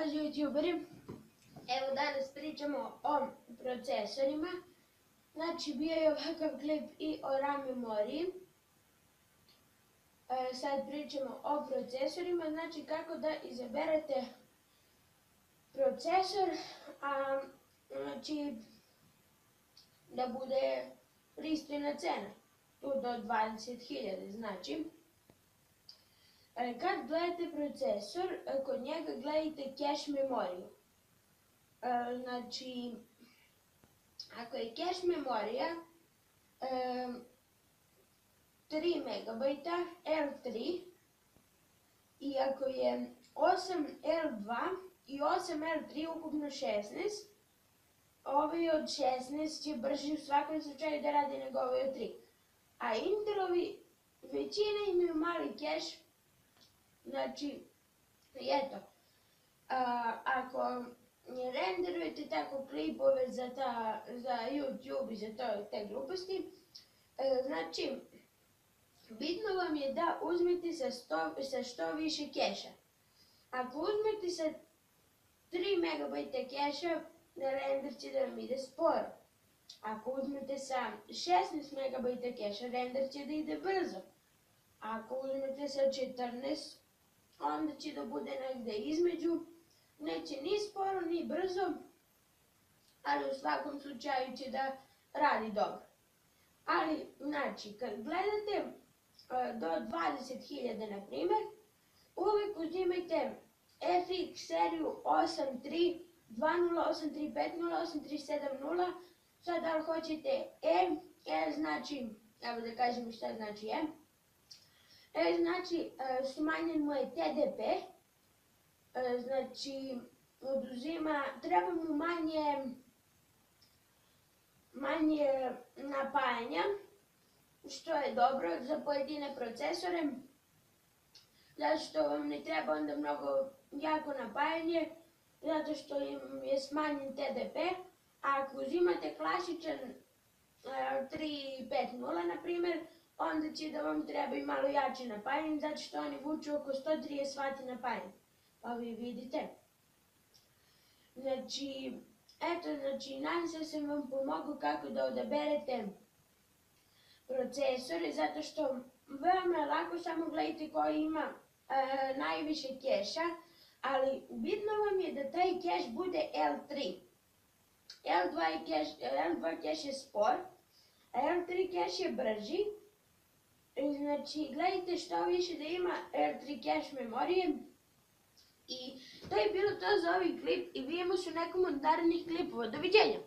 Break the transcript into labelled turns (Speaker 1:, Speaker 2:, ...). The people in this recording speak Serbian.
Speaker 1: Pazi youtuberi, evo danas pričamo o procesorima. Znači bio je ovakav klip i o RAM memoriji. E, sad pričamo o procesorima, znači kako da izaberete procesor, a znači da bude pristojna cena, tu do 20.000 znači. Kad gledate procesor, kod njega gledajte cache memoriju. Znači, ako je cache memorija e, 3 MB L3 i ako je 8 L2 i 8 L3 ukupno 16, ovaj od 16 će brži u svakom slučaju da radi nego ovaj od 3. A Intelovi većina imaju mali cache Znači, eto, a, ako renderujete tako klipove za, ta, za YouTube i za to, te gluposti, e, znači, bitno vam je da uzmete sa, sto, sa što više keša. Ako uzmete sa 3 MB keša, render će da vam ide sporo. Ako uzmete sa 16 MB keša, render će da ide brzo. Ako uzmete sa 14, onda će da bude negde između, neće ni sporo ni brzo, ali u svakom slučaju će da radi dobro. Ali, znači, kad gledate e, do 20.000 na primer, uvijek uzimajte FX seriju 83 2083 508370 sad da li hoćete E, E znači, evo da kažem šta znači E, E, znači, e, smanjen mu je TDP, e, znači, oduzima, treba mu manje, manje napajanja, što je dobro za pojedine procesore, zato što vam ne treba onda mnogo jako napajanje, zato što im je smanjen TDP, a ako uzimate klasičan 3.5.0, na primjer, onda će da vam treba i malo jače napajanje, zato što oni vuču oko 130 W napajanje. Pa vi vidite. Znači, eto, znači, nadam se da sam vam pomogao kako da odaberete procesore, zato što veoma je lako, samo gledajte koji ima e, najviše keša, ali bitno vam je da taj keš bude L3. L2 keš, L2 keš je spor, a L3 keš je brži, Znači, gledajte što više da ima R3 cache memorije. I to je bilo to za ovaj klip i vidimo se u nekom od narednih klipova. Doviđenja!